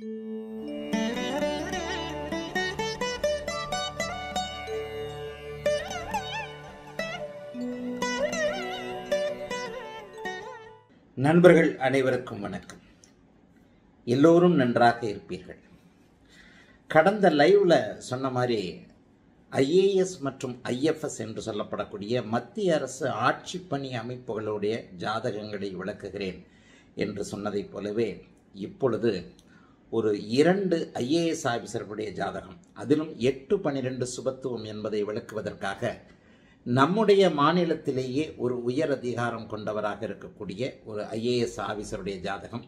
நண்பர்கள் அனைவருக்கும் வணக்கம். எல்லோரும் நன்றாக இருப்பீர்கள். கடந்த லைவ்ல சொன்ன மாதிரி ஐஏஎஸ் மற்றும் ஐஎஃப்எஸ் என்று சொல்லப்படக்கூடிய மத்திய அரசு ஆட்சி பணி அமைப்புகளுடைய ஜாதகங்களை விளக்குகிறேன் என்று சொன்னதைப் போலவே இப்பொழுது ஒரு இரண்டு ஐஏஎஸ் ஆபிசர்களுடைய ஜாதகம் அதிலும் எட்டு பனிரெண்டு சுபத்துவம் என்பதை விளக்குவதற்காக நம்முடைய மாநிலத்திலேயே ஒரு உயர் அதிகாரம் கொண்டவராக இருக்கக்கூடிய ஒரு ஐஏஎஸ் ஆஃபீஸருடைய ஜாதகம்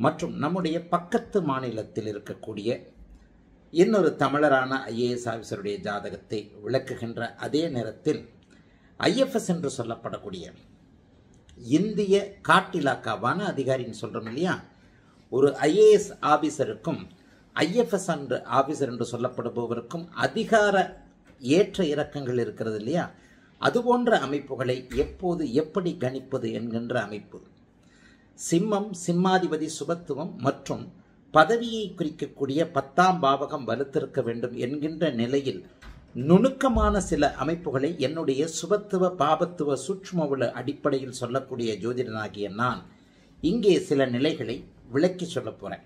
மற்றும் நம்முடைய பக்கத்து மாநிலத்தில் இருக்கக்கூடிய இன்னொரு தமிழரான ஐஏஎஸ் ஆஃபீஸருடைய ஜாதகத்தை விளக்குகின்ற அதே நேரத்தில் ஐஎஃப்எஸ் என்று சொல்லப்படக்கூடிய இந்திய காட்டிலாக்கா வன அதிகாரின்னு சொல்கிறோம் இல்லையா? ஒரு ஐஏஎஸ் ஆபீசருக்கும் ஐஎஃப்எஸ் என்று ஆபீசர் என்று சொல்லப்படுபவருக்கும் அதிகார ஏற்ற இறக்கங்கள் இருக்கிறது இல்லையா? அதுபோன்ற அமைப்புகளை எப்போது எப்படி கணிப்பது என்கின்ற அமைப்பு. சிம்மம் சிம்மாதிபதி சுபத்துவம் மற்றும் பதவியை குறிக்கக்கூடிய பத்தாம் பாவகம் வலுத்திருக்க வேண்டும் என்கின்ற நிலையில் நுணுக்கமான சில அமைப்புகளை என்னுடைய சுபத்துவ பாபத்துவ சூட்சுமவுல அடிப்படையில் சொல்லக்கூடிய ஜோதிடனாகிய நான் இங்கே சில நிலைகளை விளக்கி சொல்ல போகிறேன்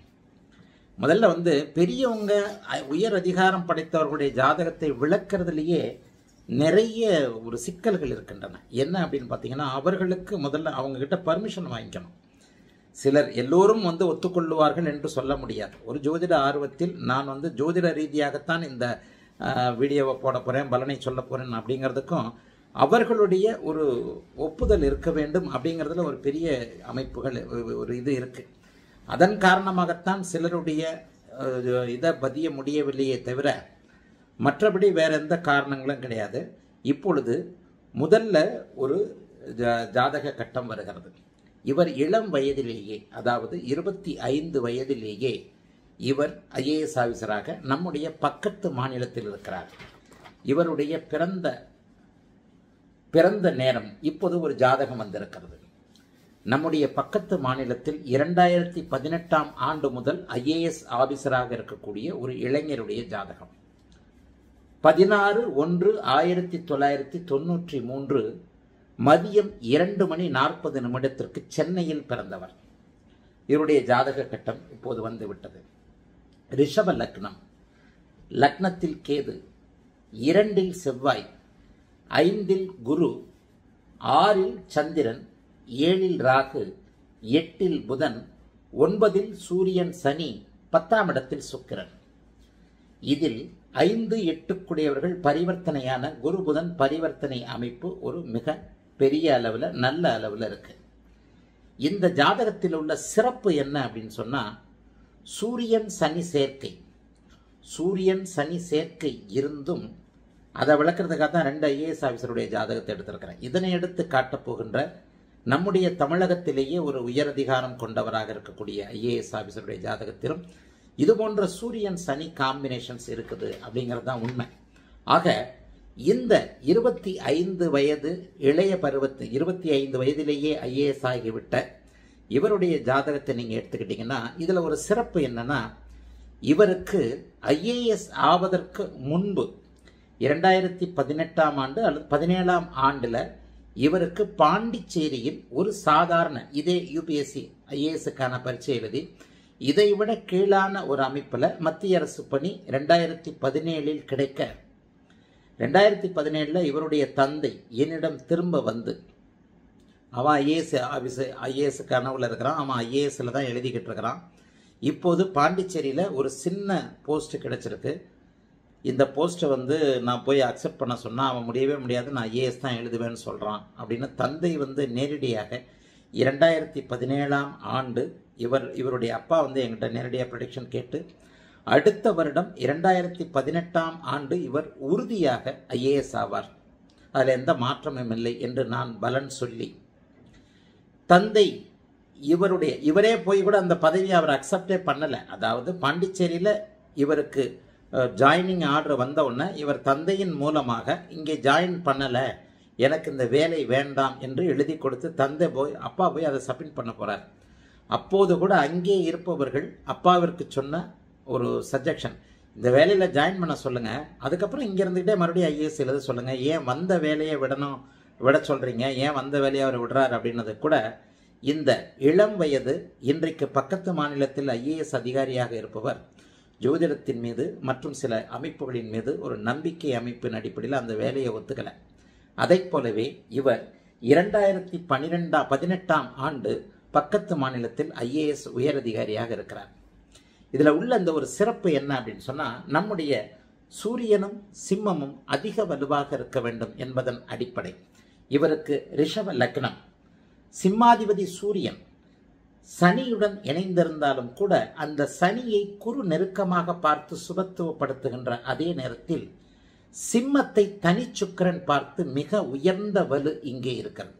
முதல்ல வந்து பெரியவங்க உயர் அதிகாரம் படைத்தவர்களுடைய ஜாதகத்தை விளக்கிறதுலேயே நிறைய ஒரு சிக்கல்கள் இருக்கின்றன. என்ன அப்படின்னு பார்த்தீங்கன்னா அவர்களுக்கு முதல்ல அவங்கக்கிட்ட பர்மிஷன் வாங்கிக்கணும். சிலர் எல்லோரும் வந்து ஒத்துக்கொள்ளுவார்கள் என்று சொல்ல முடியாது. ஒரு ஜோதிட ஆர்வத்தில் நான் வந்து ஜோதிட ரீதியாகத்தான் இந்த வீடியோவை போட போகிறேன் பலனை சொல்ல போகிறேன் அப்படிங்கிறதுக்கும் அவர்களுடைய ஒரு ஒப்புதல் இருக்க வேண்டும் அப்படிங்கிறதுல ஒரு பெரிய அமைப்புகள் ஒரு- ஒரு இது இருக்குது அதன் காரணமாகத்தான் சிலருடைய இதை பதிய முடியவில்லையே தவிர மற்றபடி வேறு எந்த காரணங்களும் கிடையாது. இப்பொழுது முதல்ல ஒரு ஜா- ஜாதக கட்டம் வருகிறது. இவர் இளம் வயதிலேயே அதாவது இருபத்தி ஐந்து வயதிலேயே இவர் ஐஏஎஸ் ஆஃபீஸராக நம்முடைய பக்கத்து மாநிலத்தில் இருக்கிறார். இவருடைய பிறந்த பிறந்த நேரம் இப்போது ஒரு ஜாதகம் வந்திருக்கிறது. நம்முடைய பக்கத்து மாநிலத்தில் இரண்டாயிரத்தி பதினெட்டாம் ஆண்டு முதல் ஐஏஎஸ் ஆபீசராக இருக்கக்கூடிய ஒரு இளைஞருடைய ஜாதகம். பதினாறு ஒன்று ஆயிரத்தி தொள்ளாயிரத்தி தொண்ணூற்றி மூன்று மதியம் இரண்டு மணி நாற்பது நிமிடத்திற்கு சென்னையில் பிறந்தவர். இவருடைய ஜாதக கட்டம் இப்போது வந்துவிட்டது. ரிஷப லக்னம். லக்னத்தில் கேது இரண்டில் செவ்வாய் ஐந்தில் குரு ஆறில் சந்திரன் ஏழில் ராகு எட்டில் புதன் ஒன்பதில் சூரியன் சனி பத்தாம் இடத்தில் சுக்கிரன். இதில் ஐந்து எட்டுக்குடையவர்கள் பரிவர்த்தனையான குரு புதன் பரிவர்த்தனை அமைப்பு ஒரு மிக பெரிய அளவில் நல்ல அளவில் இருக்கு. இந்த ஜாதகத்தில் உள்ள சிறப்பு என்ன அப்படின்னு சொன்னால் சூரியன் சனி சேர்க்கை. சூரியன் சனி சேர்க்கை இருந்தும் அதை விளக்குறதுக்காக தான் ரெண்டு ஐஏஎஸ் ஆஃபீஸருடைய ஜாதகத்தை எடுத்திருக்கிறேன். இதனை எடுத்து காட்டப் போகின்ற நம்முடைய தமிழகத்திலேயே ஒரு உயரதிகாரம் கொண்டவராக இருக்கக்கூடிய ஐஏஎஸ் ஆஃபீஸருடைய ஜாதகத்திலும் இது போன்ற சூரியன் சனி காம்பினேஷன்ஸ் இருக்குது அப்படிங்கிறது தான் உண்மை. ஆக இந்த இருபத்தி ஐந்து வயது இளைய பருவத்து இருபத்தி ஐந்து வயதிலேயே ஐஏஎஸ் ஆகிவிட்ட இவருடைய ஜாதகத்தை நீங்கள் எடுத்துக்கிட்டிங்கன்னா இதில் ஒரு சிறப்பு என்னென்னா இவருக்கு ஐஏஎஸ் ஆவதற்கு முன்பு இரண்டாயிரத்தி பதினெட்டாம் ஆண்டு அல்லது பதினேழாம் ஆண்டில் இவருக்கு பாண்டிச்சேரியில் ஒரு சாதாரண இதே யூபிஎஸ்சி ஐஏஎஸ்க்கான பரீட்சை எழுதி இதைவிட கீழான ஒரு அமைப்பில் மத்திய அரசு பணி ரெண்டாயிரத்தி பதினேழில் கிடைக்க. ரெண்டாயிரத்தி பதினேழில் இவருடைய தந்தை என்னிடம் திரும்ப வந்து அவன் ஐஏஎஸ் ஆஃபீஸு ஐஏஎஸ் கனவுல இருக்கிறான் அவன் ஐஏஎஸ்ல தான் எழுதிக்கிட்டு இருக்கிறான். இப்போது பாண்டிச்சேரியில் ஒரு சின்ன போஸ்ட் கிடைச்சிருக்கு. இந்த போஸ்ட்டை வந்து நான் போய் அக்செப்ட் பண்ண சொன்னால் அவன் முடியவே முடியாது நான் ஐஏஎஸ் தான் எழுதுவேன்னு சொல்கிறான் அப்படின்னு தந்தை வந்து நேரடியாக இரண்டாயிரத்தி பதினேழாம் ஆண்டு இவர் இவருடைய அப்பா வந்து என்கிட்ட நேரடியாக ப்ரொடிக்ஷன் கேட்டு அடுத்த வருடம் இரண்டாயிரத்தி பதினெட்டாம் ஆண்டு இவர் உறுதியாக ஐஏஎஸ் ஆவார். அதில் எந்த மாற்றமும் இல்லை என்று நான் பலன் சொல்லி. தந்தை இவருடைய இவரே போய் கூட அந்த பதவியை அவர் அக்செப்டே பண்ணலை. அதாவது பாண்டிச்சேரியில் இவருக்கு ஜாயினிங் ஆர்டர் வந்த உடனே இவர் தந்தையின் மூலமாக இங்கே ஜாயின் பண்ணலை. எனக்கு இந்த வேலை வேண்டாம் என்று எழுதி கொடுத்து தந்தை போய் அப்பா போய் அதை சப்மிட் பண்ண போகிறார் அப்போது கூட அங்கே இருப்பவர்கள் அப்பாவிற்கு சொன்ன ஒரு சஜஷன் இந்த வேலையில் ஜாயின் பண்ண சொல்லுங்கள் அதுக்கப்புறம் இங்கே இருந்துக்கிட்டே மறுபடியும் ஐஏஎஸ் எழுத சொல்லுங்கள் ஏன் வந்த வேலையை விடணும் விட சொல்கிறீங்க ஏன் வந்த வேலையை அவர் விடுறார்? அப்படின்னது கூட இந்த இளம் வயது இன்றைக்கு பக்கத்து மாநிலத்தில் ஐஏஎஸ் அதிகாரியாக இருப்பவர் ஜோதிடத்தின் மீது மற்றும் சில அமைப்புகளின் மீது ஒரு நம்பிக்கை அமைப்பின் அடிப்படையில் அந்த வேலையை ஒத்துக்கலை. அதைப் போலவே இவர் இரண்டாயிரத்தி பன்னிரெண்டாம் பதினெட்டாம் ஆண்டு பக்கத்து மாநிலத்தில் ஐஏஎஸ் உயரதிகாரியாக இருக்கிறார். இதில் உள்ள அந்த ஒரு சிறப்பு என்ன அப்படின்னு சொன்னால் நம்முடைய சூரியனும் சிம்மமும் அதிக வலுவாக இருக்க வேண்டும் என்பதன் அடிப்படை. இவருக்கு ரிஷப லக்னம். சிம்மாதிபதி சூரியன். சனியுடன் இணைந்திருந்தாலும் கூட அந்த சனியை குறு நெருக்கமாக பார்த்து சுபத்துவப்படுத்துகின்ற அதே நேரத்தில் சிம்மத்தை தனிச்சுக்கரன் பார்த்து மிக உயர்ந்த வலு இங்கே இருக்கிறது.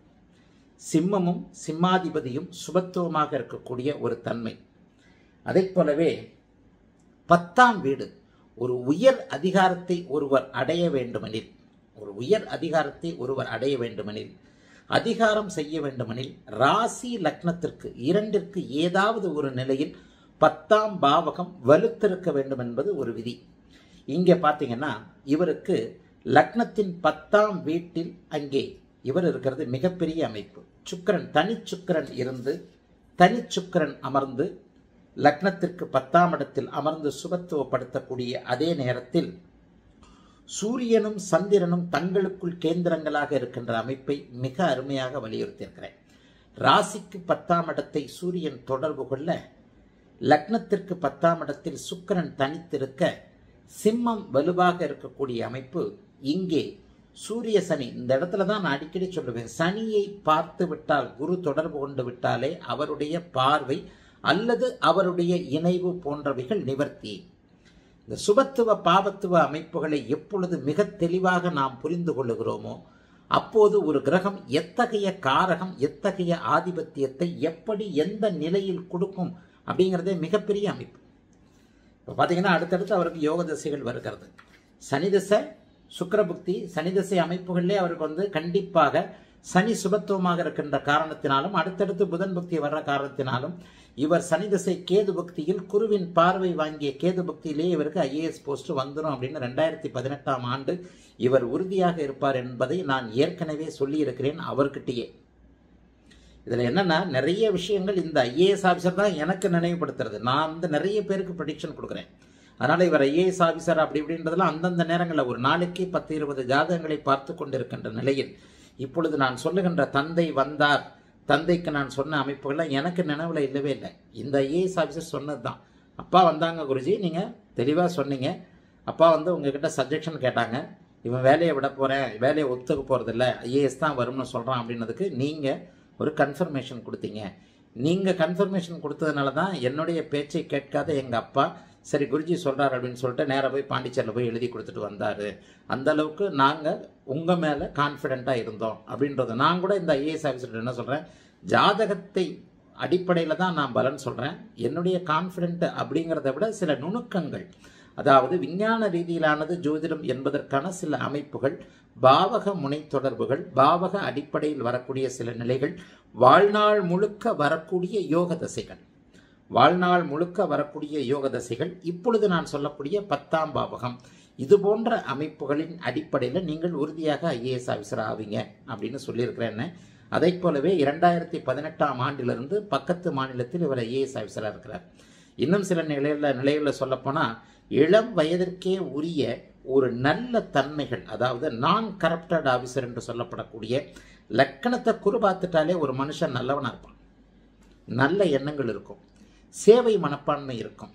சிம்மமும் சிம்மாதிபதியும் சுபத்துவமாக இருக்கக்கூடிய ஒரு தன்மை. அதைப் போலவே பத்தாம் வீடு ஒரு உயர் அதிகாரத்தை ஒருவர் அடைய வேண்டுமெனில் ஒரு உயர் அதிகாரத்தை ஒருவர் அடைய வேண்டுமெனில் அதிகாரம் செய்ய வேண்டுமெனில் ராசி லக்னத்திற்கு இரண்டிற்கு ஏதாவது ஒரு நிலையில் பத்தாம் பாவகம் வலுத்திருக்க வேண்டும் என்பது ஒரு விதி. இங்கே பார்த்தீங்கன்னா இவருக்கு லக்னத்தின் பத்தாம் வீட்டில் அங்கே இவர் இருக்கிறது மிகப்பெரிய அமைப்பு. சுக்கரன் தனி சுக்கரன் இருந்து தனி சுக்கரன் அமர்ந்து லக்னத்திற்கு பத்தாம் இடத்தில் அமர்ந்து சுபத்துவப்படுத்தக்கூடிய அதே நேரத்தில் சூரியனும் சந்திரனும் தங்களுக்குள் கேந்திரங்களாக இருக்கின்ற அமைப்பை மிக அருமையாக வலியுறுத்தியிருக்கிறேன். ராசிக்கு பத்தாம் இடத்தை சூரியன் தொடர்பு கொள்ள லக்னத்திற்கு பத்தாம் இடத்தில் சுக்கரன் தனித்திருக்க சிம்மம் வலுவாக இருக்கக்கூடிய அமைப்பு இங்கே. சூரிய சனி இந்த இடத்துல தான் நான் அடிக்கடி சொல்லுவேன். சனியை பார்த்து விட்டால் குரு தொடர்பு கொண்டு விட்டாலே அவருடைய பார்வை அல்லது அவருடைய இணைவு போன்றவைகள் நிவர்த்தி. இந்த சுபத்துவ பாபத்துவ அமைப்புகளை எப்பொழுது மிக தெளிவாக நாம் புரிந்து கொள்ளுகிறோமோ அப்போது ஒரு கிரகம் எத்தகைய காரகம் எத்தகைய ஆதிபத்தியத்தை எப்படி எந்த நிலையில் கொடுக்கும் அப்படிங்கிறதே மிகப்பெரிய அமைப்பு. இப்போ பார்த்தீங்கன்னா அடுத்தடுத்து அவருக்கு யோக தசைகள் வருகிறது. சனிதசை சுக்கரபுக்தி சனிதசை அமைப்புகளிலே அவருக்கு வந்து கண்டிப்பாக சனி சுபத்துவமாக இருக்கின்ற காரணத்தினாலும் அடுத்தடுத்து புதன் புக்தி வர்ற காரணத்தினாலும் இவர் சனி திசை கேது பக்தியில் குருவின் பார்வை வாங்கிய கேது பக்தியிலே இவருக்கு ஐஏஎஸ் போஸ்ட் வந்துடும் அப்படின்னு ரெண்டாயிரத்தி பதினெட்டாம் ஆண்டு இவர் உறுதியாக இருப்பார் என்பதை நான் ஏற்கனவே சொல்லியிருக்கிறேன் அவர்கிட்டயே. இதில் என்னென்னா நிறைய விஷயங்கள் இந்த ஐஏஎஸ் ஆஃபீஸர் தான் எனக்கு நினைவுபடுத்துறது. நான் வந்து நிறைய பேருக்கு ப்ரடிக்ஷன் கொடுக்குறேன். அதனால் இவர் ஐஏஎஸ் ஆஃபீஸர் அப்படி இப்படின்றதெல்லாம் அந்தந்த நேரங்களில் ஒரு நாளைக்கு பத்து இருபது ஜாதகங்களை பார்த்து கொண்டிருக்கின்ற நிலையில் இப்பொழுது நான் சொல்லுகின்ற தந்தை வந்தார். தந்தைக்கு நான் சொன்ன அமைப்புகள்லாம் எனக்கு நினைவில் இல்லவே இல்லை. இந்த ஐஏஎஸ் ஆஃபீஸர் சொன்னது தான் அப்பா வந்தாங்க குருஜி நீங்கள் தெளிவாக சொன்னீங்க. அப்பா வந்து உங்ககிட்ட சஜஷன் கேட்டாங்க. இவன் வேலையை விட போகிறேன் வேலையை ஒத்துக்க போகிறதில்ல ஐஏஎஸ் தான் வரும்னு சொல்கிறான் அப்படின்னதுக்கு நீங்கள் ஒரு கன்ஃபர்மேஷன் கொடுத்தீங்க. நீங்கள் கன்ஃபர்மேஷன் கொடுத்ததுனால தான் என்னுடைய பேச்சை கேட்காத எங்கள் அப்பா சரி குருஜி சொல்கிறார் அப்படின்னு சொல்லிட்டு நேராக போய் பாண்டிச்சேரியில் போய் எழுதி கொடுத்துட்டு வந்தார். அந்த அளவுக்கு நாங்கள் உங்கள் மேலே கான்ஃபிடெண்ட்டாக இருந்தோம் அப்படின்றது நான் கூட இந்த ஐஏஎஸ் ஆஃபீஸர் என்ன சொல்கிறேன் ஜாதகத்தை அடிப்படையில் தான் நான் பலன் சொல்கிறேன் என்னுடைய கான்ஃபிடென்ட் அப்படிங்கிறத விட சில நுணுக்கங்கள் அதாவது விஞ்ஞான ரீதியிலானது ஜோதிடம் என்பதற்கான சில அமைப்புகள் பாவக முனை தொடர்புகள் பாவக அடிப்படையில் வரக்கூடிய சில நிலைகள் வாழ்நாள் முழுக்க வரக்கூடிய யோக தசைகள். வாழ்நாள் முழுக்க வரக்கூடிய யோக தசைகள் இப்பொழுது நான் சொல்லக்கூடிய பத்தாம் பாவகம். இது போன்ற அமைப்புகளின் அடிப்படையில் நீங்கள் உறுதியாக ஐஏஎஸ் ஆஃபீஸர் ஆவீங்க அப்படின்னு சொல்லியிருக்கிறேன்னு. அதை போலவே இரண்டாயிரத்தி பதினெட்டாம் ஆண்டிலிருந்து பக்கத்து மாநிலத்தில் இவர் ஐஏஎஸ் ஆஃபீஸராக இருக்கிறார். இன்னும் சில நிலையில் நிலைகளில் சொல்லப்போனால் இளம் வயதிற்கே உரிய ஒரு நல்ல தன்மைகள் அதாவது நான் கரப்டட் ஆஃபீஸர் என்று சொல்லப்படக்கூடிய லக்கணத்தை குறு பார்த்துட்டாலே ஒரு மனுஷன் நல்லவனாக இருப்பான். நல்ல எண்ணங்கள் இருக்கும். சேவை மனப்பான்மை இருக்கும்.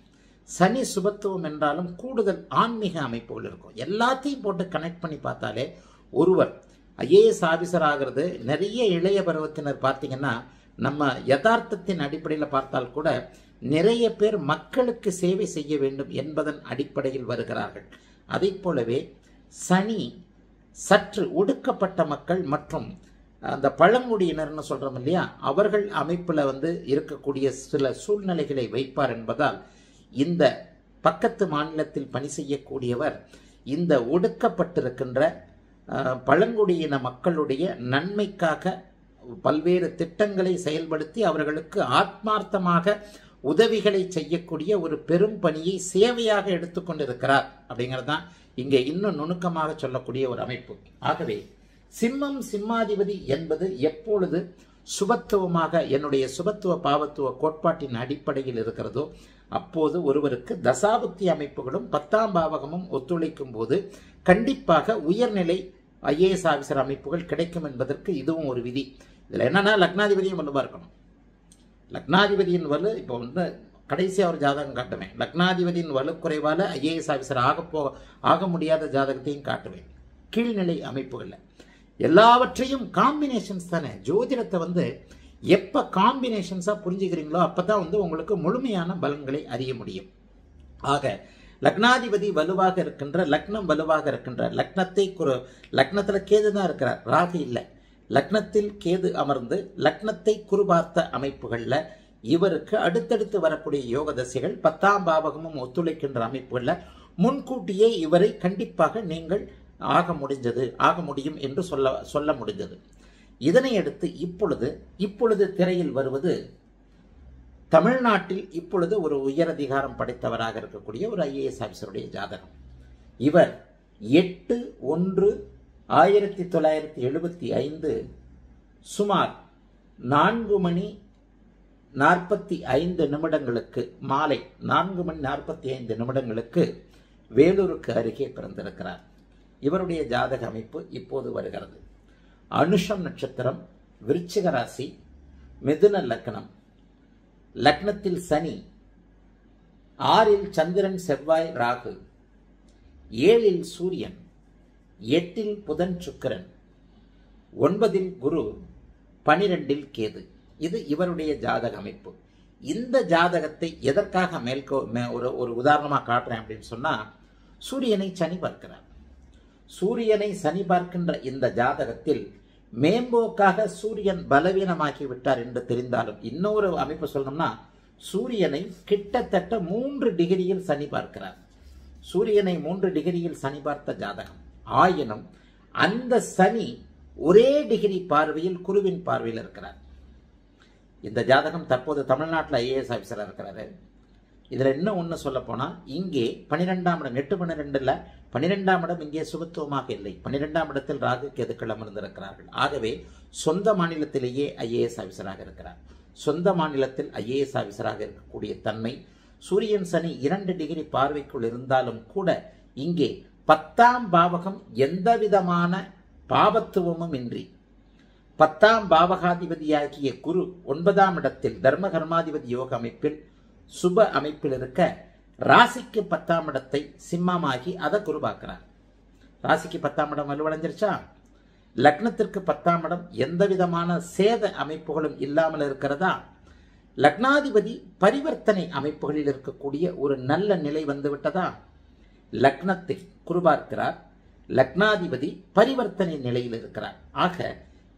சனி சுபத்துவம் என்றாலும் கூடுதல் ஆன்மீக அமைப்புகள் இருக்கும். எல்லாத்தையும் போட்டு கனெக்ட் பண்ணி பார்த்தாலே ஒருவர் ஐஏஎஸ் ஆஃபீஸர் ஆகிறது நிறைய இளைய பருவத்தினர் பார்த்தீங்கன்னா நம்ம யதார்த்தத்தின் அடிப்படையில் பார்த்தால் கூட நிறைய பேர் மக்களுக்கு சேவை செய்ய வேண்டும் என்பதன் அடிப்படையில் வருகிறார்கள். அதை போலவே சனி சற்று ஒடுக்கப்பட்ட மக்கள் மற்றும் அந்த பழங்குடியினர்னு சொல்கிறோம் இல்லையா? அவர்கள் அமைப்பில் வந்து இருக்கக்கூடிய சில சூழ்நிலைகளை வைப்பார் என்பதால் இந்த பக்கத்து மாநிலத்தில் பணி செய்யக்கூடியவர் இந்த ஒடுக்கப்பட்டிருக்கின்ற பழங்குடியின மக்களுடைய நன்மைக்காக பல்வேறு திட்டங்களை செயல்படுத்தி அவர்களுக்கு ஆத்மார்த்தமாக உதவிகளை செய்யக்கூடிய ஒரு பெரும் பணியை சேவையாக எடுத்துக்கொண்டிருக்கிறார் அப்படிங்கிறது தான் இங்கே இன்னும் நுணுக்கமாக சொல்லக்கூடிய ஒரு அமைப்பு. ஆகவே சிம்மம் சிம்மாதிபதி என்பது எப்பொழுது சுபத்துவமாக என்னுடைய சுபத்துவ பாவத்துவ கோட்பாட்டின் அடிப்படையில் இருக்கிறதோ அப்போது ஒருவருக்கு தசாபுத்தி அமைப்புகளும் பத்தாம் பாவகமும் ஒத்துழைக்கும் போது கண்டிப்பாக உயர்நிலை ஐஏஎஸ் ஆபிசர் அமைப்புகள் கிடைக்கும் என்பதற்கு இதுவும் ஒரு விதி. இதில் என்னன்னா லக்னாதிபதியும் வலுவாக இருக்கணும். லக்னாதிபதியின் வலு இப்போ வந்து கடைசியாக ஒரு ஜாதகம் காட்டுவேன் லக்னாதிபதியின் வலு குறைவால் ஐஏஎஸ் ஆஃபீஸர் ஆக போ ஆக முடியாத ஜாதகத்தையும் காட்டுவேன் கீழ்நிலை அமைப்புகளில். எல்லாவற்றையும் காம்பினேஷன்ஸ் தானே. ஜோதிடத்தை வந்து எப்போ காம்பினேஷன்ஸாக புரிஞ்சுக்கிறீங்களோ அப்போ தான் வந்து உங்களுக்கு முழுமையான பலன்களை அறிய முடியும். ஆக லக்னாதிபதி வலுவாக இருக்கின்ற லக்னம் வலுவாக இருக்கின்ற லக்னத்தை குரு லக்னத்தில் கேது தான் இருக்கிறார். ராகு இல்லை. லக்னத்தில் கேது அமர்ந்து லக்னத்தை குறுபார்த்த அமைப்புகளில் இவருக்கு அடுத்தடுத்து வரக்கூடிய யோக தசைகள் பத்தாம் பாவகமும் ஒத்துழைக்கின்ற அமைப்புகளில் முன்கூட்டியே இவரை கண்டிப்பாக நீங்கள் ஆக முடிஞ்சது ஆக முடியும் என்று சொல்ல சொல்ல முடிந்தது. இதனை அடுத்து இப்பொழுது இப்பொழுது திரையில் வருவது தமிழ்நாட்டில் இப்பொழுது ஒரு உயரதிகாரம் படைத்தவராக இருக்கக்கூடிய ஒரு ஐஏஎஸ் ஆஃபீஸருடைய ஜாதகம். இவர் எட்டு ஒன்று ஆயிரத்தி தொள்ளாயிரத்தி எழுபத்தி ஐந்து சுமார் நான்கு மணி நாற்பத்தி ஐந்து நிமிடங்களுக்கு மாலை நான்கு மணி நாற்பத்தி ஐந்து நிமிடங்களுக்கு வேலூருக்கு அருகே பிறந்திருக்கிறார். இவருடைய ஜாதக அமைப்பு இப்போது வருகிறது. அனுஷம் நட்சத்திரம் விருச்சிக ராசி மிதுன லக்னம். லக்னத்தில் சனி ஆறில் சந்திரன் செவ்வாய் ராகு. ஏழில் சூரியன் எட்டில் புதன் சுக்கிரன். ஒன்பதில் குரு பனிரெண்டில் கேது. இது இவருடைய ஜாதக அமைப்பு. இந்த ஜாதகத்தை எதற்காக மேல்கோ மே- ஒரு ஒரு உதாரணமாக காட்டுறேன் அப்படின்னு சொன்னால் சூரியனை சனி பார்க்கிறார். சூரியனை சனி பார்க்கின்ற இந்த ஜாதகத்தில் மேம்போக்காக சூரியன் பலவீனமாகி விட்டார் என்று தெரிந்தாலும் இன்னொரு அமைப்பு சொல்லணும்னா சூரியனை கிட்டத்தட்ட மூன்று டிகிரியில் சனி பார்க்கிறார். சூரியனை மூன்று டிகிரியில் சனி பார்த்த ஜாதகம். ஆயினும் அந்த சனி ஒரே டிகிரி பார்வையில் குருவின் பார்வையில் இருக்கிறார். இந்த ஜாதகம் தற்போது தமிழ்நாட்டில் ஐஏஎஸ் ஆஃபீஸராக இருக்கிறாரு. இதில் இன்னும் ஒன்று சொல்ல போனால் இங்கே பன்னிரெண்டாம் இடம் எட்டு பன்னிரெண்டில் பன்னிரெண்டாம் இடம் இங்கே சுபத்துவமாக இல்லை. பன்னிரெண்டாம் இடத்தில் ராகு கேதுக்கள் அமர்ந்திருக்கிறார்கள். ஆகவே சொந்த மாநிலத்திலேயே ஐஏஎஸ் ஆஃபீஸராக இருக்கிறார். சொந்த மாநிலத்தில் ஐஏஎஸ் ஆஃபீஸராக இருக்கக்கூடிய தன்மை சூரியன் சனி இரண்டு டிகிரி பார்வைக்குள் இருந்தாலும் கூட இங்கே பத்தாம் பாவகம் எந்த விதமான பாவத்துவமும் இன்றி பத்தாம் பாவகாதிபதியாகிய குரு ஒன்பதாம் இடத்தில் தர்ம கர்மாதிபதி யோக அமைப்பில் சுப அமைப்பில் இருக்க ராசிக்கு பத்தாம் இடத்தை சிம்மமாகி அதை குரு பார்க்கிறார் ராசிக்கு பத்தாம் இடம் வலுவடைஞ்சிருச்சா லக்னத்திற்கு பத்தாம் இடம் எந்த விதமான சேத அமைப்புகளும் இல்லாமல் இருக்கிறதா? லக்னாதிபதி பரிவர்த்தனை அமைப்புகளில் இருக்கக்கூடிய ஒரு நல்ல நிலை வந்து விட்டதா? லக்னத்தை குருபார்க்கிறார். லக்னாதிபதி பரிவர்த்தனை நிலையில் இருக்கிறார். ஆக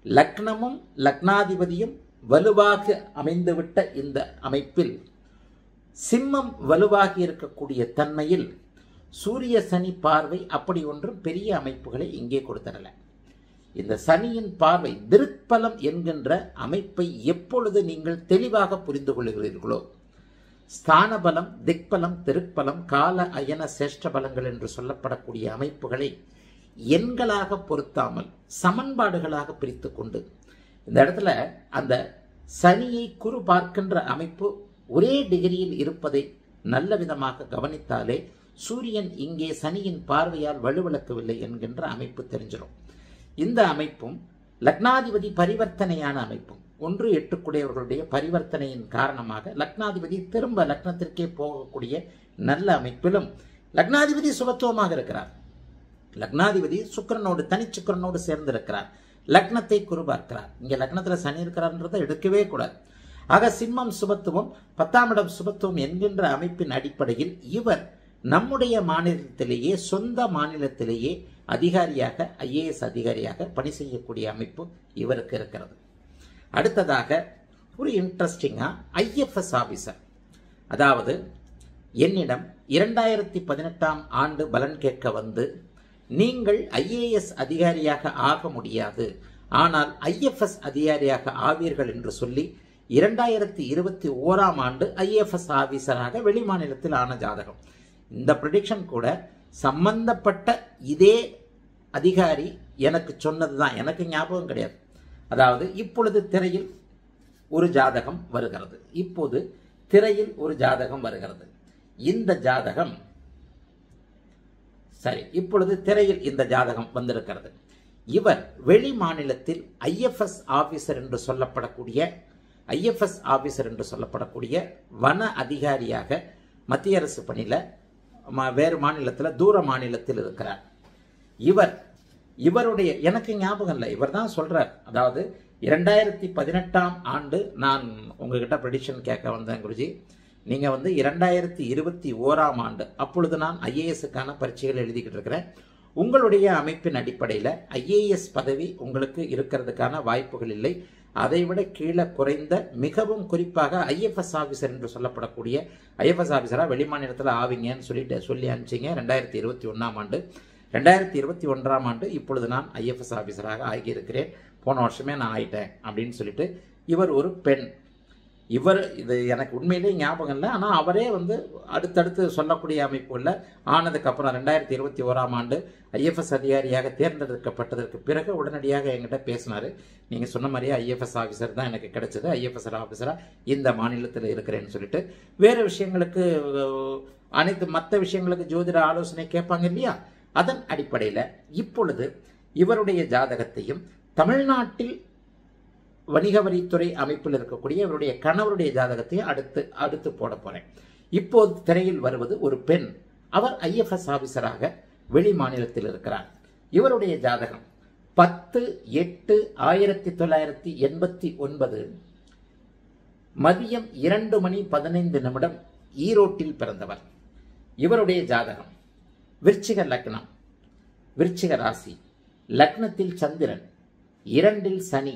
லக்னமும் லக்னாதிபதியும் வலுவாக அமைந்துவிட்ட இந்த அமைப்பில் சிம்மம் வலுவாகி இருக்கக்கூடிய தன்மையில் சூரிய சனி பார்வை அப்படி ஒன்றும் பெரிய அமைப்புகளை இங்கே கொடுத்தரல இந்த சனியின் பார்வை திருப்பலம் என்கின்ற அமைப்பை எப்பொழுது நீங்கள் தெளிவாக புரிந்து கொள்கிறீர்களோ ஸ்தான பலம் திக்பலம் திருப்பலம் கால அயன சேஷ்ட பலங்கள் என்று சொல்லப்படக்கூடிய அமைப்புகளை எண்களாக பொருத்தாமல் சமன்பாடுகளாக பிரித்து கொண்டு இந்த இடத்துல அந்த சனியை குறு பார்க்கின்ற அமைப்பு ஒரே டிகிரியில் இருப்பதை நல்ல விதமாக கவனித்தாலே சூரியன் இங்கே சனியின் பார்வையால் வலுவிழக்கவில்லை என்கின்ற அமைப்பு தெரிஞ்சிடும். இந்த அமைப்பும் லக்னாதிபதி பரிவர்த்தனையான அமைப்பும். ஒன்று எட்டுக்குடையவர்களுடைய பரிவர்த்தனையின் காரணமாக லக்னாதிபதி திரும்ப லக்னத்திற்கே போகக்கூடிய நல்ல அமைப்பிலும் லக்னாதிபதி சுபத்துவமாக இருக்கிறார். லக்னாதிபதி சுக்கிரனோடு தனிச்சுக்கிரனோடு சேர்ந்திருக்கிறார். லக்னத்தை குருபார்க்கிறார். இங்கே லக்னத்துல சனி இருக்கிறார்ன்றதை எடுக்கவே கூடாது. ஆக சிம்மம் சுபத்துவம் பத்தாம் இடம் சுபத்துவம் என்கின்ற அமைப்பின் அடிப்படையில் இவர் நம்முடைய மாநிலத்திலேயே சொந்த மாநிலத்திலேயே அதிகாரியாக ஐஏஎஸ் அதிகாரியாக பணி செய்யக்கூடிய அமைப்பு இவருக்கு இருக்கிறது. அடுத்ததாக ஒரு இன்ட்ரெஸ்டிங்காக ஐஎஃப்எஸ் ஆபீசர் அதாவது என்னிடம் இரண்டாயிரத்தி பதினெட்டாம் ஆண்டு பலன் கேட்க வந்து நீங்கள் ஐஏஎஸ் அதிகாரியாக ஆக முடியாது ஆனால் ஐஎஃப்எஸ் அதிகாரியாக ஆவீர்கள் என்று சொல்லி இரண்டாயிரத்தி இருபத்தி ஓராம் ஆண்டு ஐஎஃப்எஸ் ஆபீசராக வெளிமாநிலத்தில் ஆன ஜாதகம். இந்த ப்ரடிக்ஷன் கூட சம்பந்தப்பட்ட இதே அதிகாரி எனக்கு சொன்னது தான் எனக்கு ஞாபகம் கிடையாது. அதாவது இப்பொழுது திரையில் ஒரு ஜாதகம் வருகிறது. இப்போது திரையில் ஒரு ஜாதகம் வருகிறது. இந்த ஜாதகம் சரி இப்பொழுது திரையில் இந்த ஜாதகம் வந்திருக்கிறது. இவர் வெளி மாநிலத்தில் ஐஎஃப்எஸ் ஆபீசர் என்று சொல்லப்படக்கூடிய ஐஎஃப்எஸ் ஆஃபீஸர் என்று சொல்லப்படக்கூடிய வன அதிகாரியாக மத்திய அரசு பணியில் வேறு மாநிலத்தில் தூர மாநிலத்தில் இருக்கிறார். இவர் இவருடைய எனக்கு ஞாபகம் இல்லை இவர் தான் சொல்கிறார் அதாவது இரண்டாயிரத்தி பதினெட்டாம் ஆண்டு நான் உங்ககிட்ட ப்ரெடிஷன் கேட்க வந்தேன் குருஜி. நீங்கள் வந்து இரண்டாயிரத்தி இருபத்தி ஓராம் ஆண்டு அப்பொழுது நான் ஐஏஎஸ்க்கான பரீட்சைகள் எழுதிக்கிட்டு இருக்கிறேன். உங்களுடைய அமைப்பின் அடிப்படையில் ஐஏஎஸ் பதவி உங்களுக்கு இருக்கிறதுக்கான வாய்ப்புகள் இல்லை. அதைவிட கீழே குறைந்த மிகவும் குறிப்பாக ஐஎஃப்எஸ் ஆஃபீஸர் என்று சொல்லப்படக்கூடிய ஐஎஃப்எஸ் ஆஃபீஸராக வெளிமாநிலத்தில் ஆவீங்கன்னு சொல்லிட்டு சொல்லி அனுப்பிச்சிங்க. ரெண்டாயிரத்தி இருபத்தி ஒன்றாம் ஆண்டு. ரெண்டாயிரத்தி இருபத்தி ஒன்றாம் ஆண்டு இப்பொழுது நான் ஐஎஃப்எஸ் ஆஃபீஸராக ஆகியிருக்கிறேன். போன வருஷமே நான் ஆயிட்டேன் அப்படின்னு சொல்லிட்டு இவர் ஒரு பெண். இவர் இது எனக்கு உண்மையிலே ஞாபகம் இல்லை. ஆனால் அவரே வந்து அடுத்தடுத்து சொல்லக்கூடிய அமைப்புகளில் ஆனதுக்கப்புறம் ரெண்டாயிரத்தி இருபத்தி ஓராம் ஆண்டு ஐஎஃப்எஸ் அதிகாரியாக தேர்ந்தெடுக்கப்பட்டதற்கு பிறகு உடனடியாக என்கிட்ட பேசினார். நீங்கள் சொன்ன மாதிரியே ஐஎஃப்எஸ் ஆஃபீஸர் தான் எனக்கு கிடைச்சது. ஐஎஃப்எஸ் ஆஃபீஸராக இந்த மாநிலத்தில் இருக்கிறேன்னு சொல்லிட்டு. வேறு விஷயங்களுக்கு அனைத்து மற்ற விஷயங்களுக்கு ஜோதிட ஆலோசனை கேட்பாங்க இல்லையா? அதன் அடிப்படையில் இப்பொழுது இவருடைய ஜாதகத்தையும் தமிழ்நாட்டில் வணிக வரித்துறை அமைப்பில் இருக்கக்கூடிய இவருடைய கணவருடைய ஜாதகத்தை அடுத்து அடுத்து போட போறேன். இப்போது திரையில் வருவது ஒரு பெண். அவர் ஐஎஃப்எஸ் ஆபீசராக வெளி மாநிலத்தில் இருக்கிறார். இவருடைய ஜாதகம் பத்து எட்டு ஆயிரத்தி தொள்ளாயிரத்தி எண்பத்தி ஒன்பது. மதியம் இரண்டு மணி பதினைந்து நிமிடம் ஈரோட்டில் பிறந்தவர். இவருடைய ஜாதகம் விருச்சிக லக்னம் விருச்சிக ராசி. லக்னத்தில் சந்திரன் இரண்டில் சனி.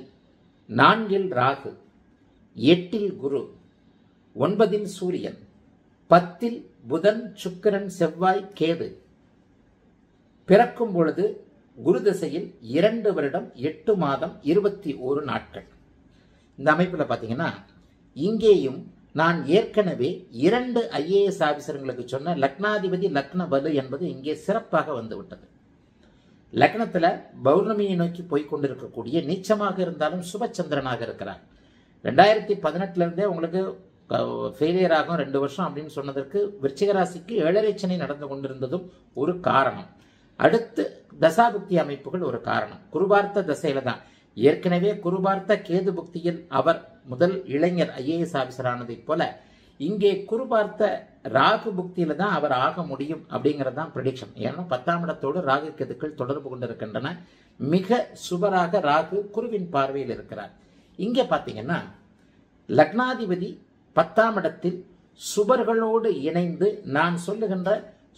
நான்கில் ராகு எட்டில் குரு ஒன்பதில் சூரியன் பத்தில் புதன் சுக்கிரன் செவ்வாய் கேது. பிறக்கும் பொழுது குரு திசையில் இரண்டு வருடம் எட்டு மாதம் இருபத்தி ஒரு நாட்கள். இந்த அமைப்பில் பார்த்தீங்கன்னா இங்கேயும் நான் ஏற்கனவே இரண்டு ஐஏஎஸ் ஆபீசர்களுக்கு சொன்ன லக்னாதிபதி லக்ன பலு என்பது இங்கே சிறப்பாக வந்துவிட்டது. லக்னத்துல பௌர்ணமியை நோக்கி போய் கொண்டிருக்கக்கூடிய நீச்சமாக இருந்தாலும் சுபச்சந்திரனாக இருக்கிறார். ரெண்டாயிரத்தி பதினெட்டுல இருந்தே உங்களுக்கு ஃபெயிலியர் ஆகும் ரெண்டு வருஷம் அப்படின்னு சொன்னதற்கு விருச்சிகராசிக்கு ஏழரை சனி நடந்து கொண்டிருந்ததும் ஒரு காரணம். அடுத்து தசாபுக்தி அமைப்புகள் ஒரு காரணம். குருபார்த்த தசையில தான். ஏற்கனவே குருபார்த்த கேது புக்தியில் அவர் முதல் இளைஞர் ஐஏஎஸ் ஆபீசர் ஆனதைப் போல இங்கே குருபார்த்த ராகு புக்தியில தான் அவர் ஆக முடியும் அப்படிங்கிறது தான் ப்ரிடிக்ஷன் ஏன்னா பத்தாம் இடத்தோடு ராகு கெதுக்கள் தொடர்பு கொண்டிருக்கின்றன. மிக சுபராக ராகு குருவின் பார்வையில் இருக்கிறார். இங்கே பார்த்தீங்கன்னா லக்னாதிபதி பத்தாம் இடத்தில் சுபர்களோடு இணைந்து நான் சொல்லுகின்ற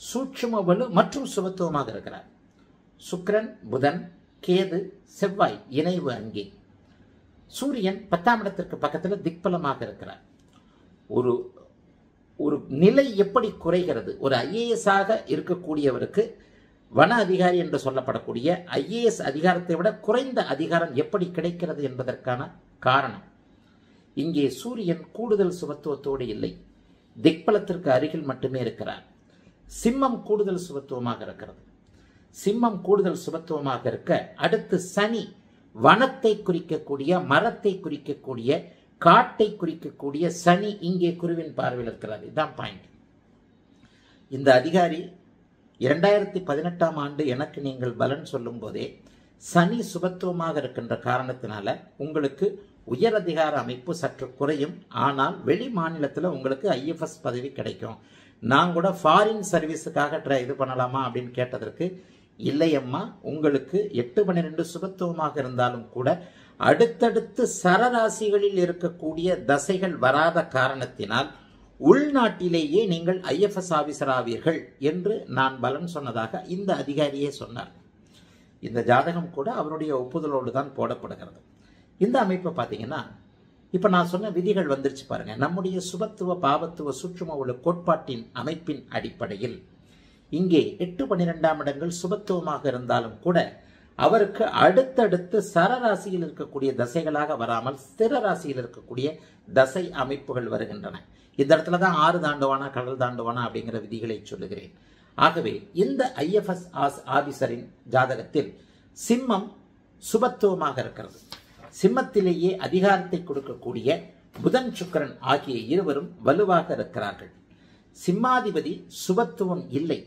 சூட்சும வலு மற்றும் சுபத்துவமாக இருக்கிறார். சுக்ரன் புதன் கேது செவ்வாய் இணைவு அங்கே. சூரியன் பத்தாம் இடத்திற்கு பக்கத்தில் திக்பலமாக இருக்கிறார். ஒரு ஒரு நிலை எப்படி குறைகிறது? ஒரு ஐஏஎஸ் ஆக இருக்கக்கூடியவருக்கு வன அதிகாரி என்று சொல்லப்படக்கூடிய ஐஏஎஸ் அதிகாரத்தை விட குறைந்த அதிகாரம் எப்படி கிடைக்கிறது என்பதற்கான காரணம். இங்கே சூரியன் கூடுதல் சுபத்துவத்தோடு இல்லை. திக்பலத்திற்கு அருகில் மட்டுமே இருக்கிறார். சிம்மம் கூடுதல் சுபத்துவமாக இருக்கிறது. சிம்மம் கூடுதல் சுபத்துவமாக இருக்க அடுத்து சனி வனத்தை குறிக்கக்கூடிய மரத்தை குறிக்கக்கூடிய காட்டை குறிக்கக்கூடிய சனி இங்கே குருவின் பார்வையில் இருக்கிறார். இதுதான் பாயிண்ட் இந்த அதிகாரி இரண்டாயிரத்தி பதினெட்டாம் ஆண்டு எனக்கு நீங்கள் பலன் சொல்லும் போதே சனி சுபத்துவமாக இருக்கின்ற காரணத்தினால உங்களுக்கு உயர் அதிகார அமைப்பு சற்று குறையும். ஆனால் வெளி மாநிலத்தில் உங்களுக்கு ஐஎஃப்எஸ் பதவி கிடைக்கும். நான் கூட ஃபாரின் சர்வீஸுக்காக ட்ரை இது பண்ணலாமா அப்படின்னு கேட்டதற்கு இல்லையம்மா உங்களுக்கு எட்டு பன்னிரெண்டு சுபத்துவமாக இருந்தாலும் கூட அடுத்தடுத்து சரராசிகளில் இருக்கக்கூடிய தசைகள் வராத காரணத்தினால் உள்நாட்டிலேயே நீங்கள் ஐஎஃப்எஸ் ஆபீசர் ஆவீர்கள் என்று நான் பலன் சொன்னதாக இந்த அதிகாரியே சொன்னார். இந்த ஜாதகம் கூட அவருடைய ஒப்புதலோடு தான் போடப்படுகிறது. இந்த அமைப்பை பார்த்தீங்கன்னா இப்போ நான் சொன்ன விதிகள் வந்துருச்சு பாருங்க. நம்முடைய சுபத்துவ பாவத்துவ சுற்றும உள்ள கோட்பாட்டின் அமைப்பின் அடிப்படையில் இங்கே எட்டு பன்னிரெண்டாம் இடங்கள் சுபத்துவமாக இருந்தாலும் கூட அவருக்கு அடுத்தடுத்து சரராசியில் இருக்கக்கூடிய தசைகளாக வராமல் ஸ்திர ராசியில் இருக்கக்கூடிய தசை அமைப்புகள் வருகின்றன. இந்த இடத்துல தான் ஆறு தாண்டுவானா கடல் தாண்டுவானா அப்படிங்கிற விதிகளை சொல்லுகிறேன். ஆகவே இந்த ஐஎஃப்எஸ் ஆஸ் ஆபிசரின் ஜாதகத்தில் சிம்மம் சுபத்துவமாக இருக்கிறது. சிம்மத்திலேயே அதிகாரத்தை கொடுக்கக்கூடிய புதன் சுக்கரன் ஆகிய இருவரும் வலுவாக இருக்கிறார்கள். சிம்மாதிபதி சுபத்துவம் இல்லை.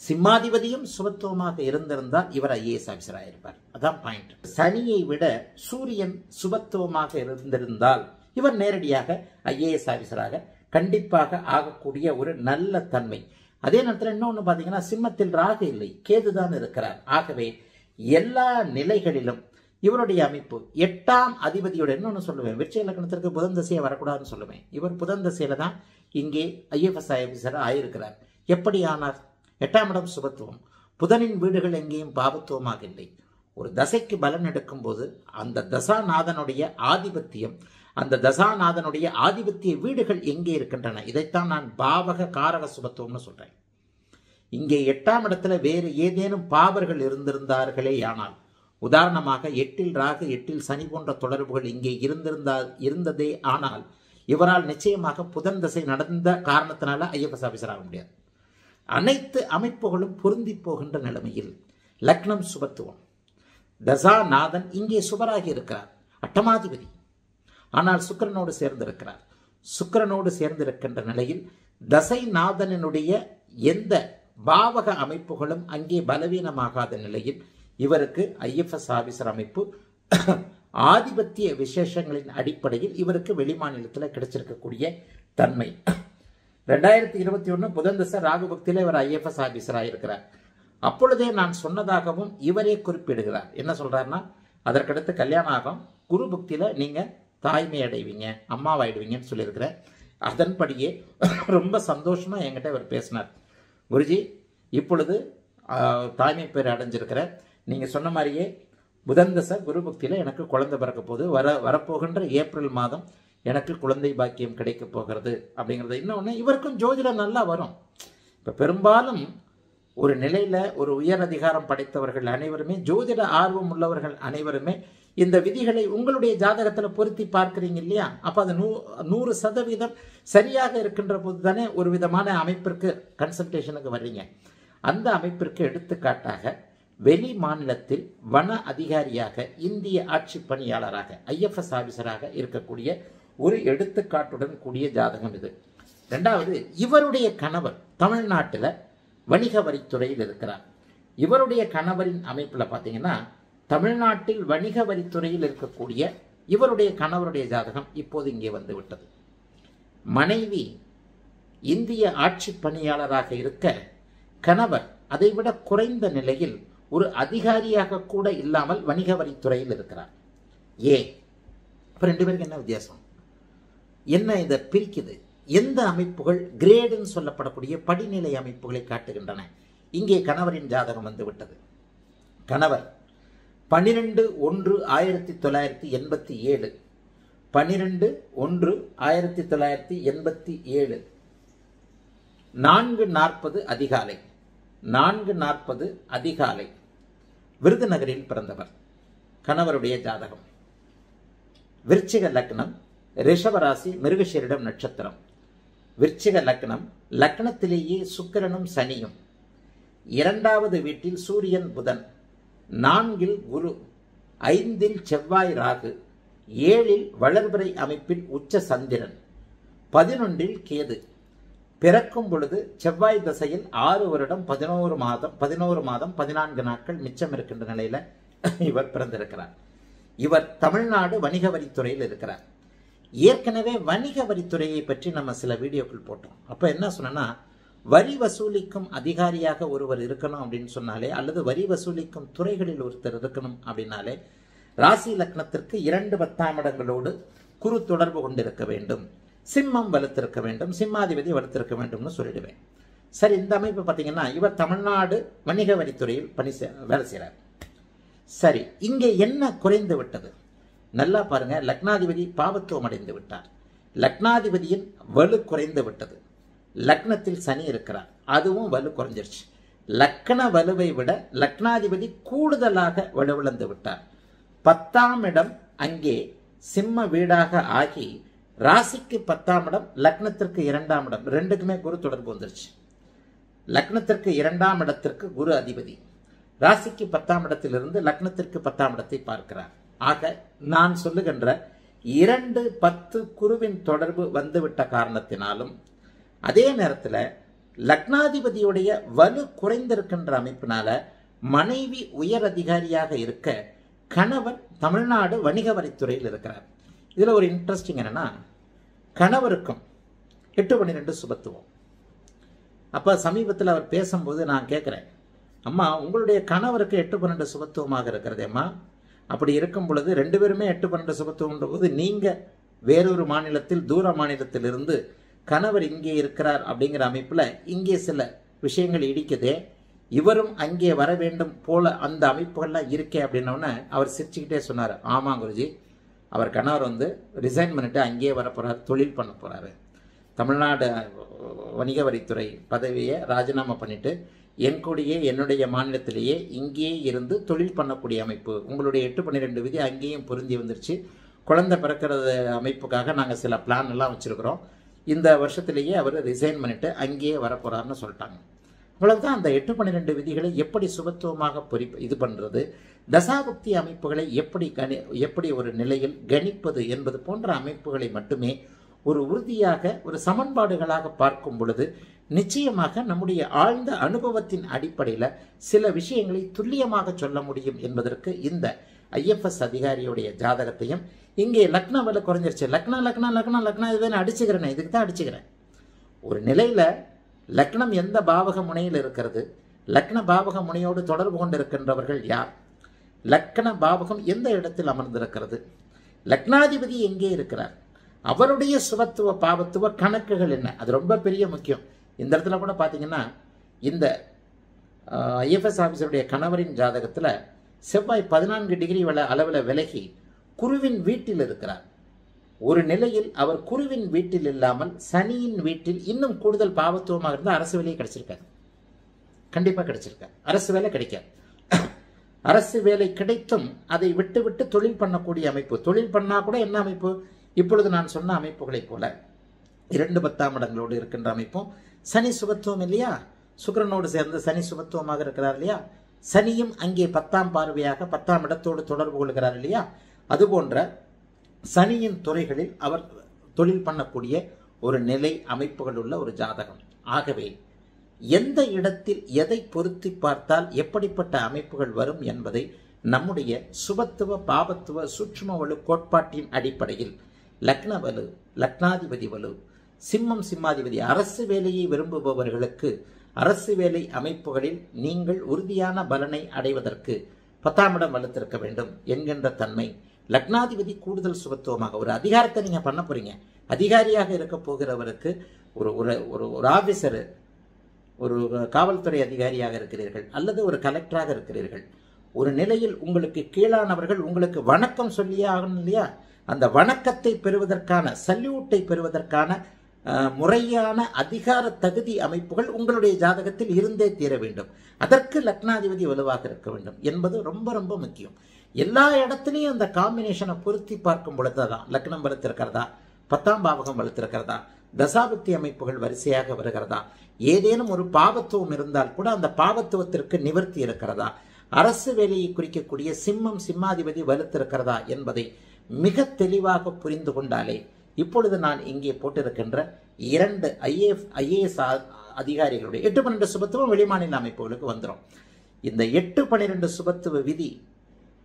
சிம்மாதிபதியும் சுபத்துவமாக இருந்திருந்தால் இவர் ஐஏஎஸ் ஆபிசராக இருப்பார். அதான் பாயிண்ட் சனியை விட சூரியன் சுபத்துவமாக இருந்திருந்தால் இவர் நேரடியாக ஐஏஎஸ் ஆபிசராக கண்டிப்பாக ஆகக்கூடிய ஒரு நல்ல தன்மை. அதே நேரத்தில் இன்னொன்று பார்த்தீங்கன்னா சிம்மத்தில் ராகு இல்லை கேதுதான் இருக்கிறார். ஆகவே எல்லா நிலைகளிலும் இவருடைய அமைப்பு எட்டாம் அதிபதியோட இன்னொன்று சொல்லுவேன். வெற்றி இலக்கணத்திற்கு புதன் தசையை வரக்கூடாதுன்னு சொல்லுவேன். இவர் புதன் தசையில தான் இங்கே ஐஎஃப்எஸ் ஆபிசர் ஆயிருக்கிறார். எப்படி ஆனார் எட்டாம் இடம் சுபத்துவம். புதனின் வீடுகள் எங்கேயும் பாபத்துவமாக இல்லை ஒரு தசைக்கு பலன் எடுக்கும் போது அந்த தசாநாதனுடைய ஆதிபத்தியம் அந்த தசாநாதனுடைய ஆதிபத்திய வீடுகள் எங்கே இருக்கின்றன? இதைத்தான் நான் பாவக காரக சுபத்துவம்னு சொல்றேன். இங்கே எட்டாம் இடத்துல வேறு ஏதேனும் பாவர்கள் இருந்திருந்தார்களே ஆனால் உதாரணமாக எட்டில் ராகு எட்டில் சனி போன்ற தொடர்புகள் இங்கே இருந்திருந்தா இருந்ததே ஆனால் இவரால் நிச்சயமாக புதன் தசை நடந்த காரணத்தினால ஐஎஃப்எஸ் ஆஃபீஸர் ஆக முடியாது. அனைத்து அமைப்புகளும் பொருந்தி போகின்ற நிலைமையில் லக்னம் சுபத்துவம். தசாநாதன் இங்கே சுபராகி இருக்கிறார். அட்டமாதிபதி. ஆனால் சுக்கரனோடு சேர்ந்திருக்கிறார். சுக்கரனோடு சேர்ந்திருக்கின்ற நிலையில் தசைநாதனுடைய எந்த பாவக அமைப்புகளும் அங்கே பலவீனமாகாத நிலையில் இவருக்கு ஐஎஃப்எஸ் ஆபீசர் அமைப்பு ஆதிபத்திய விசேஷங்களின் அடிப்படையில் இவருக்கு வெளிமாநிலத்தில் கிடைச்சிருக்கக்கூடிய தன்மை. ரெண்டாயிரத்தி இருபத்தி ஒன்று புதன் ராகு ராகுபக்தியில் இவர் ஐஎஃப்எஸ் ஆஃபீஸராக இருக்கிறார். அப்பொழுதே நான் சொன்னதாகவும் இவரே குறிப்பிடுகிறார். என்ன சொல்கிறாருன்னா அதற்கடுத்து கல்யாணம் ஆகும். குரு பக்தியில் நீங்கள் தாய்மை அடைவீங்க அம்மாவாயிடுவீங்கன்னு சொல்லியிருக்கிறேன் அதன்படியே ரொம்ப சந்தோஷமாக என்கிட்ட இவர் பேசினார். குருஜி இப்பொழுது தாய்மை பேர் அடைஞ்சிருக்கிற நீங்கள் சொன்ன மாதிரியே புதன் தசை குரு பக்தியில் எனக்கு குழந்தை பிறக்க போது வர வரப்போகின்ற ஏப்ரல் மாதம் எனக்கு குழந்தை பாக்கியம் கிடைக்க போகிறது அப்படிங்கிறது. இன்னொன்று இவருக்கும் ஜோதிடம் நல்லா வரும். இப்போ பெரும்பாலும் ஒரு நிலையில் ஒரு உயர் அதிகாரம் படைத்தவர்கள் அனைவருமே ஜோதிட ஆர்வம் உள்ளவர்கள் அனைவருமே இந்த விதிகளை உங்களுடைய ஜாதகத்தில் பொருத்தி பார்க்குறீங்க இல்லையா? அப்போ அது நூ நூறு சதவீதம் சரியாக இருக்கின்ற போது தானே ஒரு விதமான அமைப்பிற்கு கன்சல்டேஷனுக்கு வர்றீங்க. அந்த அமைப்பிற்கு எடுத்துக்காட்டாக வெளி மாநிலத்தில் வன அதிகாரியாக இந்திய ஆட்சி பணியாளராக ஐஎஃப்எஸ் ஆஃபீஸராக இருக்கக்கூடிய ஒரு எடுத்துக்காட்டுடன் கூடிய ஜாதகம் இது. ரெண்டாவது இவருடைய கணவர் தமிழ்நாட்டில் வணிக வரித்துறையில் இருக்கிறார். இவருடைய கணவரின் அமைப்பில் பார்த்தீங்கன்னா தமிழ்நாட்டில் வணிக வரித்துறையில் இருக்கக்கூடிய இவருடைய கணவருடைய ஜாதகம் இப்போது இங்கே வந்து விட்டது. மனைவி இந்திய ஆட்சி பணியாளராக இருக்க கணவர் அதைவிட குறைந்த நிலையில் ஒரு அதிகாரியாக கூட இல்லாமல் வணிக வரித்துறையில் இருக்கிறார். ஏ இப்போ ரெண்டு பேருக்கு என்ன வித்தியாசம்? என்ன இதை பிரிக்குது? எந்த அமைப்புகள் கிரேடுன்னு சொல்லப்படக்கூடிய படிநிலை அமைப்புகளை காட்டுகின்றன? இங்கே கணவரின் ஜாதகம் வந்துவிட்டது. கணவர் பன்னிரெண்டு ஒன்று ஆயிரத்தி தொள்ளாயிரத்தி எண்பத்தி ஏழு. பன்னிரெண்டு ஒன்று ஆயிரத்தி தொள்ளாயிரத்தி எண்பத்தி ஏழு. நான்கு நாற்பது அதிகாலை. நான்கு நாற்பது அதிகாலை. விருதுநகரில் பிறந்தவர். கணவருடைய ஜாதகம். விருச்சிக லக்னம் ரிஷபராசி மிருகசீரிடம் நட்சத்திரம். விருச்சிக லக்னம் லக்னத்திலேயே சுக்கிரனும் சனியும். இரண்டாவது வீட்டில் சூரியன் புதன். நான்கில் குரு. ஐந்தில் செவ்வாய் ராகு. ஏழில் வளர்பிறை அமைப்பில் உச்ச சந்திரன். பதினொன்றில் கேது. பிறக்கும் பொழுது செவ்வாய் தசையில் ஆறு வருடம் பதினோரு மாதம் பதினோரு மாதம் பதினான்கு நாட்கள் மிச்சம் இருக்கின்ற நிலையில இவர் பிறந்திருக்கிறார். இவர் தமிழ்நாடு வணிக வரித்துறையில் இருக்கிறார். ஏற்கனவே வணிக வரித்துறையை பற்றி நம்ம சில வீடியோக்கள் போட்டோம். அப்போ என்ன சொன்னோன்னா வரி வசூலிக்கும் அதிகாரியாக ஒருவர் இருக்கணும் அப்படின்னு சொன்னாலே அல்லது வரி வசூலிக்கும் துறைகளில் ஒருத்தர் இருக்கணும் அப்படின்னாலே ராசி லக்னத்திற்கு இரண்டு பத்தாம் இடங்களோடு குரு தொடர்பு கொண்டிருக்க வேண்டும். சிம்மம் வலுத்திருக்க வேண்டும். சிம்மாதிபதி வலுத்திருக்க வேண்டும்னு சொல்லிடுவேன். சரி இந்த அமைப்பு பார்த்தீங்கன்னா இவர் தமிழ்நாடு வணிக வரித்துறையில் பணி வேலை செய்கிறார் சரி இங்கே என்ன குறைந்து விட்டது? நல்லா பாருங்க லக்னாதிபதி பாவத்துவம் அடைந்து விட்டார். லக்னாதிபதியின் வலு குறைந்து விட்டது. லக்னத்தில் சனி இருக்கிறார். அதுவும் வலு குறைஞ்சிருச்சு. லக்ன வலுவை விட லக்னாதிபதி கூடுதலாக வலுவிழந்து விட்டார். பத்தாம் இடம் அங்கே சிம்ம வீடாக ஆகி ராசிக்கு பத்தாம் இடம் லக்னத்திற்கு இரண்டாம் இடம். ரெண்டுக்குமே குரு தொடர்பு வந்துருச்சு. லக்னத்திற்கு இரண்டாம் இடத்திற்கு குரு அதிபதி. ராசிக்கு பத்தாம் இடத்திலிருந்து லக்னத்திற்கு பத்தாம் இடத்தை பார்க்கிறார். ஆக நான் சொல்லுகின்ற இரண்டு பத்து குருவின் தொடர்பு வந்துவிட்ட காரணத்தினாலும் அதே நேரத்தில் லக்னாதிபதியுடைய வலு குறைந்திருக்கின்ற அமைப்பினால மனைவி உயர் அதிகாரியாக இருக்க கணவன் தமிழ்நாடு வணிக வரித்துறையில் இருக்கிறார். இதில் ஒரு இன்ட்ரெஸ்டிங் என்னன்னா கணவருக்கும் எட்டு பன்னிரெண்டு சுபத்துவம். அப்போ சமீபத்தில் அவர் பேசும்போது நான் கேட்குறேன் அம்மா உங்களுடைய கணவருக்கு எட்டு பன்னெண்டு சுபத்துவமாக இருக்கிறதேம்மா? அப்படி இருக்கும் பொழுது ரெண்டு பேருமே எட்டு பன்னெண்டு சுபத்து போது நீங்கள் வேறொரு மாநிலத்தில் தூர மாநிலத்திலிருந்து கணவர் இங்கே இருக்கிறார் அப்படிங்கிற அமைப்பில் இங்கே சில விஷயங்கள் இடிக்குதே. இவரும் அங்கே வர வேண்டும் போல அந்த அமைப்புகள்லாம் இருக்கே அப்படின்னோடனே அவர் சிரிச்சுக்கிட்டே சொன்னார். ஆமாம் குருஜி அவர் கணவர் வந்து ரிசைன் பண்ணிட்டு அங்கேயே வர போகிறார் தொழில் பண்ண போகிறாரு தமிழ்நாடு வணிக வரித்துறை பதவியை ராஜினாமா பண்ணிவிட்டு என்கூடயே என்னுடைய மாநிலத்திலேயே இங்கேயே இருந்து தொழில் பண்ணக்கூடிய அமைப்பு. உங்களுடைய எட்டு பன்னிரெண்டு விதி அங்கேயும் பொருந்தி வந்துருச்சு. குழந்தை பிறக்கிறது அமைப்புக்காக நாங்கள் சில பிளான் எல்லாம் வச்சுருக்கிறோம். இந்த வருஷத்திலேயே அவர் ரிசைன் பண்ணிவிட்டு அங்கேயே வரப்போகிறாருன்னு சொல்லிட்டாங்க. அவ்வளவுதான் அந்த எட்டு பன்னிரெண்டு விதிகளை எப்படி சுபத்துவமாக பொறி இது பண்ணுறது தசாபக்தி அமைப்புகளை எப்படி கணி எப்படி ஒரு நிலையில் கணிப்பது என்பது போன்ற அமைப்புகளை மட்டுமே ஒரு உறுதியாக ஒரு சமன்பாடுகளாக பார்க்கும் பொழுது நிச்சயமாக நம்முடைய ஆழ்ந்த அனுபவத்தின் அடிப்படையில் சில விஷயங்களை துல்லியமாக சொல்ல முடியும் என்பதற்கு இந்த ஐஎஃப்எஸ் அதிகாரியுடைய ஜாதகத்தையும் இங்கே லக்னா வில குறைஞ்சிருச்சு. லக்னா லக்னா லக்னா லக்னா இதை அடிச்சுக்கிறேன் இதுக்கு தான் அடிச்சுக்கிறேன். ஒரு நிலையில் லக்னம் எந்த பாவக முனையில் இருக்கிறது? லக்ன பாவக முனையோடு தொடர்பு கொண்டிருக்கின்றவர்கள் யார்? லக்ன பாவகம் எந்த இடத்தில் அமர்ந்திருக்கிறது? லக்னாதிபதி எங்கே இருக்கிறார்? அவருடைய சுபத்துவ பாவத்துவ கணக்குகள் என்ன? அது ரொம்ப பெரிய முக்கியம். இந்த இடத்துல கூட பார்த்தீங்கன்னா இந்த ஐஎஃப்எஸ் ஆஃபீஸருடைய கணவரின் ஜாதகத்தில் செவ்வாய் பதினான்கு டிகிரி வள அளவில் விலகி குருவின் வீட்டில் இருக்கிறார். ஒரு நிலையில் அவர் குருவின் வீட்டில் இல்லாமல் சனியின் வீட்டில் இன்னும் கூடுதல் பாவத்துவமாக இருந்தால் அரசு வேலையை கிடைச்சிருக்காரு. கண்டிப்பாக கிடைச்சிருக்காரு. அரசு வேலை கிடைக்காது. அரசு வேலை கிடைத்தும் அதை விட்டு விட்டு தொழில் பண்ணக்கூடிய அமைப்பு. தொழில் பண்ணா கூட என்ன அமைப்பு? இப்பொழுது நான் சொன்ன அமைப்புகளைப் போல இரண்டு பத்தாம் இடங்களோடு இருக்கின்ற அமைப்பும் சனி சுபத்துவம் இல்லையா? சுக்கரனோடு சேர்ந்து சனி சுபத்துவமாக இருக்கிறார் இல்லையா? சனியும் அங்கே பத்தாம் பார்வையாக பத்தாம் இடத்தோடு தொடர்பு கொள்கிறார் இல்லையா? அதுபோன்ற சனியின் துறைகளில் அவர் தொழில் பண்ணக்கூடிய ஒரு நிலை அமைப்புகள் உள்ள ஒரு ஜாதகம். ஆகவே எந்த இடத்தில் எதை பொருத்தி பார்த்தால் எப்படிப்பட்ட அமைப்புகள் வரும் என்பதை நம்முடைய சுபத்துவ பாபத்துவ சூட்சும கோட்பாட்டின் அடிப்படையில் லக்ன வலு லக்னாதிபதி வலு சிம்மம் சிம்மாதிபதி அரசு வேலையை விரும்புபவர்களுக்கு அரசு வேலை அமைப்புகளில் நீங்கள் உறுதியான பலனை அடைவதற்கு பத்தாம் இடம் வலுத்திருக்க வேண்டும் என்கின்ற தன்மை. லக்னாதிபதி கூடுதல் சுபத்துவமாக ஒரு அதிகாரத்தை நீங்கள் பண்ண போறீங்க. அதிகாரியாக இருக்க போகிறவருக்கு ஒரு ஒரு ஒரு ஒரு ஆஃபீஸர் ஒரு காவல்துறை அதிகாரியாக இருக்கிறீர்கள் அல்லது ஒரு கலெக்டராக இருக்கிறீர்கள். ஒரு நிலையில் உங்களுக்கு கீழானவர்கள் உங்களுக்கு வணக்கம் சொல்லியே ஆகணும் இல்லையா? அந்த வணக்கத்தை பெறுவதற்கான சல்யூட்டை பெறுவதற்கான முறையான அதிகார தகுதி அமைப்புகள் உங்களுடைய ஜாதகத்தில் இருந்தே தீர வேண்டும். அதற்கு லக்னாதிபதி வலுவாக இருக்க வேண்டும் என்பது ரொம்ப ரொம்ப முக்கியம். எல்லா இடத்துலையும் அந்த காம்பினேஷனை பொருத்தி பார்க்கும் பொழுதுதான் லக்னம் வலுத்திருக்கிறதா பத்தாம் பாவகம் வலுத்திருக்கிறதா தசாபக்தி அமைப்புகள் வரிசையாக வருகிறதா ஏதேனும் ஒரு பாவத்துவம் இருந்தால் கூட அந்த பாவத்துவத்திற்கு நிவர்த்தி இருக்கிறதா அரசு வேலையை குறிக்கக்கூடிய சிம்மம் சிம்மாதிபதி வலுத்திருக்கிறதா என்பதை மிக தெளிவாக புரிந்து கொண்டாலே இப்பொழுது நான் இங்கே போட்டிருக்கின்ற இரண்டு ஐஏஎஃப் ஐஏஎஸ் அதிகாரிகளுடைய எட்டு பன்னெண்டு சுபத்துவம் வெளிமாநில அமைப்புகளுக்கு வந்துடும் இந்த எட்டு பன்னிரெண்டு சுபத்துவ விதி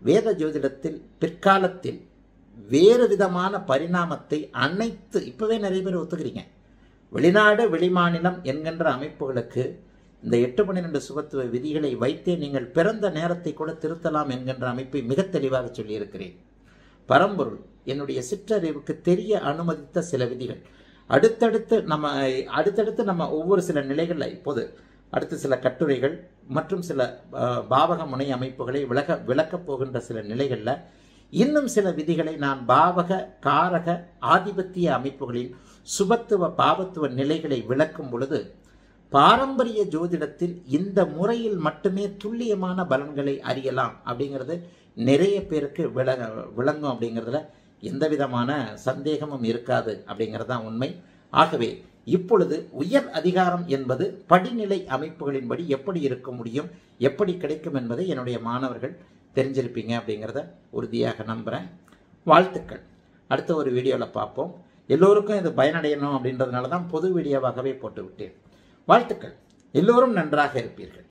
வேத ஜோதிடத்தில் பிற்காலத்தில் வேறு விதமான பரிணாமத்தை அனைத்து இப்போவே நிறைய பேர் ஒத்துக்கிறீங்க. வெளிநாடு வெளிமாநிலம் என்கின்ற அமைப்புகளுக்கு இந்த எட்டு பன்னிரெண்டு சுபத்துவ விதிகளை வைத்தே நீங்கள் பிறந்த நேரத்தை கூட திருத்தலாம் என்கின்ற அமைப்பை மிக தெளிவாக சொல்லியிருக்கிறேன். பரம்பொருள். என்னுடைய சிற்றறிவுக்கு தெரிய அனுமதித்த சில விதிகள். அடுத்தடுத்து நம்ம அடுத்தடுத்து நம்ம ஒவ்வொரு சில நிலைகளில் இப்போது அடுத்து சில கட்டுரைகள் மற்றும் சில பாவக முனை அமைப்புகளை விளக்க விளக்கப் போகின்ற சில நிலைகளில் இன்னும் சில விதிகளை நான் பாவக காரக ஆதிபத்திய அமைப்புகளின் சுபத்துவ பாவத்துவ நிலைகளை விளக்கும் பொழுது பாரம்பரிய ஜோதிடத்தில் இந்த முறையில் மட்டுமே துல்லியமான பலன்களை அறியலாம் அப்படிங்கிறது நிறைய பேருக்கு விளங்க விளங்கும் அப்படிங்கிறதுல எந்த விதமான சந்தேகமும் இருக்காது அப்படிங்கிறது தான் உண்மை. ஆகவே இப்பொழுது உயர் அதிகாரம் என்பது படிநிலை அமைப்புகளின்படி எப்படி இருக்க முடியும் எப்படி கிடைக்கும் என்பதை என்னுடைய மாணவர்கள் தெரிஞ்சிருப்பீங்க அப்படிங்கிறத உறுதியாக நம்புகிறேன் வாழ்த்துக்கள். அடுத்த ஒரு வீடியோவில் பார்ப்போம். எல்லோருக்கும் இது பயனடையணும் அப்படின்றதுனால தான் பொது வீடியோவாகவே போட்டு விட்டேன் வாழ்த்துக்கள். எல்லோரும் நன்றாக இருப்பீர்கள்.